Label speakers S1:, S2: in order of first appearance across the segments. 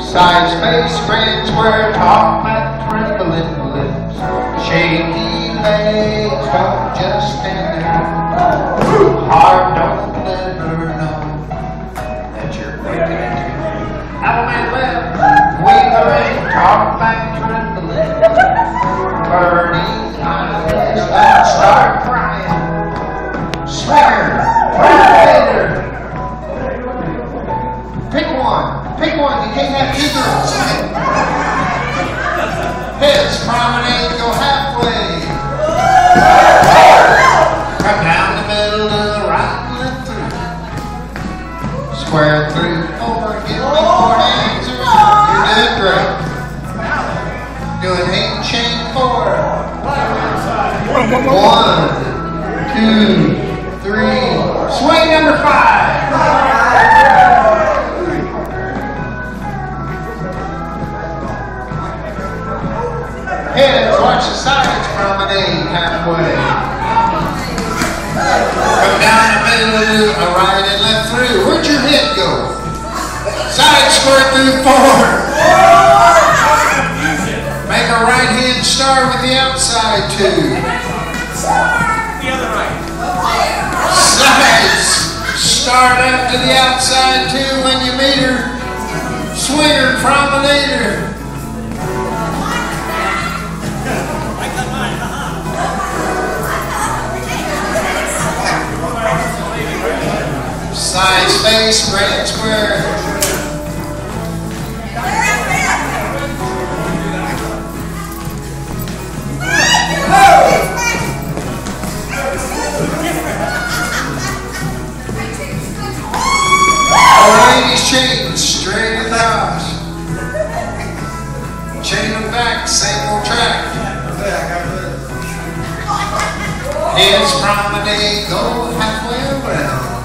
S1: Side space, friends top back, trembling lips, shaky legs, don't just stand there. Heart don't ever know that you're breaking into. Element left, wavering, top back, trembling, Heads promenade, go halfway. Come down the middle to the right and left through. Square through, four, get me four answers. You're doing great. Doing eight chain four. One, two, three. Watch the sides promenade halfway. Come down the middle, a right and left through. Where'd your head go? Side square through four. Make a right hand star with the outside two.
S2: The other right.
S1: Sides start up to the outside two when you meet her. Swinger promenader. Space, grand square. Ladies straight across. Chain them back, same old track. Heads promenade, go halfway around.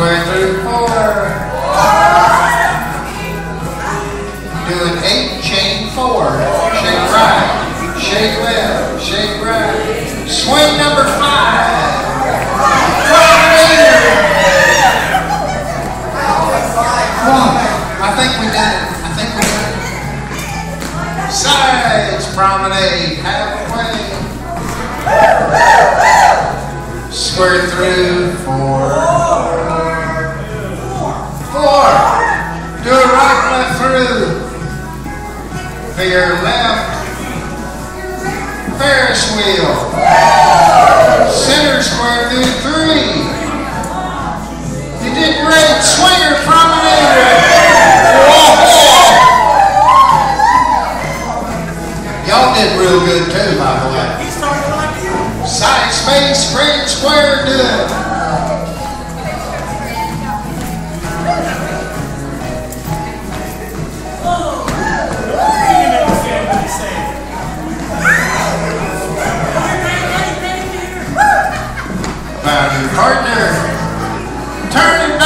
S1: Square through four. Doing eight, chain four. Shake right, shake left, shake right. Swing number five. I think we done it. I think we done it. Sides promenade halfway. Square through. Four. Figure left. Ferris wheel. Center square through three. You did great. Swinger promenade. Y'all did real good too, by the way.
S2: Sides face, grand square,
S1: do it. by. Partner, turn it